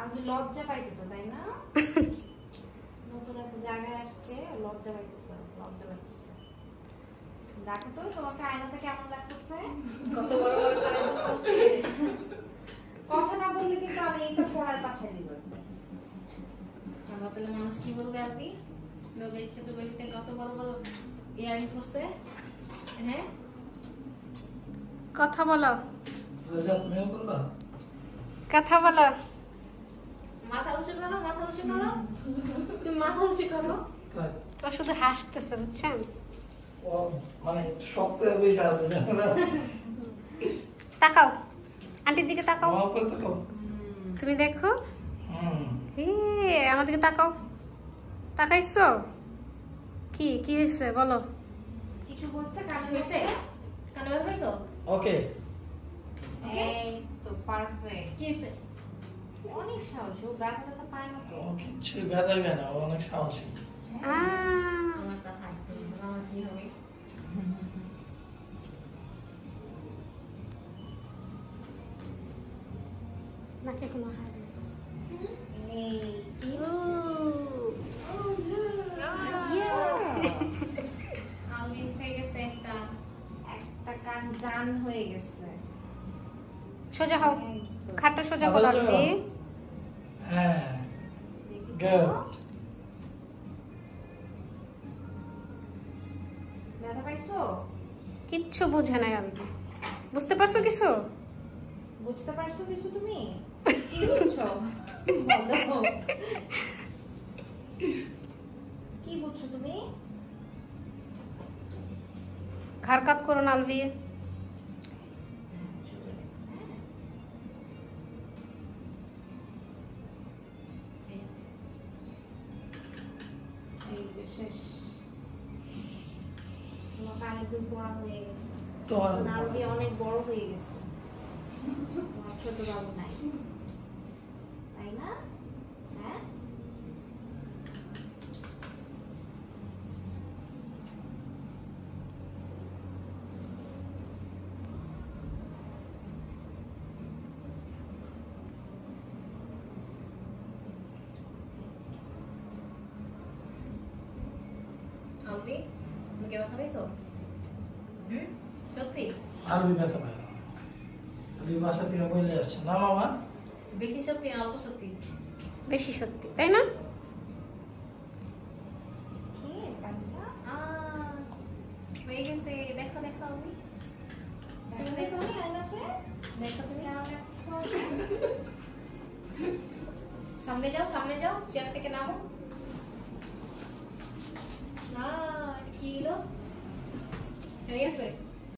আমি লজ্জা পাইতেছে তাই না? নতুন একটা জায়গায় আসছে লজ্জা পাইতেছে লজ্জা পাইতেছে দেখো তো তোমাকে আয়নাতে কেমন লাগতেছে? কত বড় বড় করে করছে। কথা না বললে কিন্তু আমি এটা পড়ায় পাঠিয়ে দিব। তাহলে মানুষ কি বলবে আপনি? লোক ইচ্ছে তো বলতে কত বড় বড় ইয়ারিং করছে? হ্যাঁ? কথা বলো। কথা বলো। মাথা উঁচু করো মাথা উঁচু করো। তুমি মাথা উঁচু করো। ও শুধু হাসতেছে বুঝছেন? ও মানে শক্ত হয়ে বসে আছে তাকাও। আন্টির দিকে তাকাও। তুমি দেখো। আমার দিকে তাকাও। তাকাইছো? কি কি হয়েছে? বলো। কিছু বলছে? কানে হয়েছে? কানে হয়েছো ওকে ওকে তো পারফেক্ট কি হয়েছে? অনেক সাহসী ও ব্যথা ব্যথা পায় না তো। ও কিচ্ছুই ভেদাইবে না ও অনেক সাহসী। আমার তা থাকবে আমার কি হবে? নাকে কোনো হার নেই। হয়ে হয়ে সোজা হও। খাটটা সোজা করো সোজা হ্যাঁ দেখি Good. কিচ্ছু বুঝে নাই আন্টি বুঝতে পারছ কিছু? বুঝতে পারছ কিছু তুমি? কি বুঝছ? কি বুঝছ তুমি? ঘাড় কাত করো না আলভি। শেষ তোমার কানে দুল পড়া হয়ে গেছে তোমার নাল দিয়ে অনেক বড় হয়ে গেছে তোমার ছোট বাবু নাই তাই না হ্যাঁ তুমি কি ব্যথা পাইছো হুম সত্যি আলবি ব্যথা পায় না আলবি বাসা থেকে বলে আসছে না মামা বেশি সত্যি না অল্প সত্যি বেশি সত্যি তাই না কি হয়ে গেছে দেখো দেখো দেখো তুমি? সামনে যাও সামনে যাও চেয়ার থেকে নামো না কি হলো হয়ে গেছে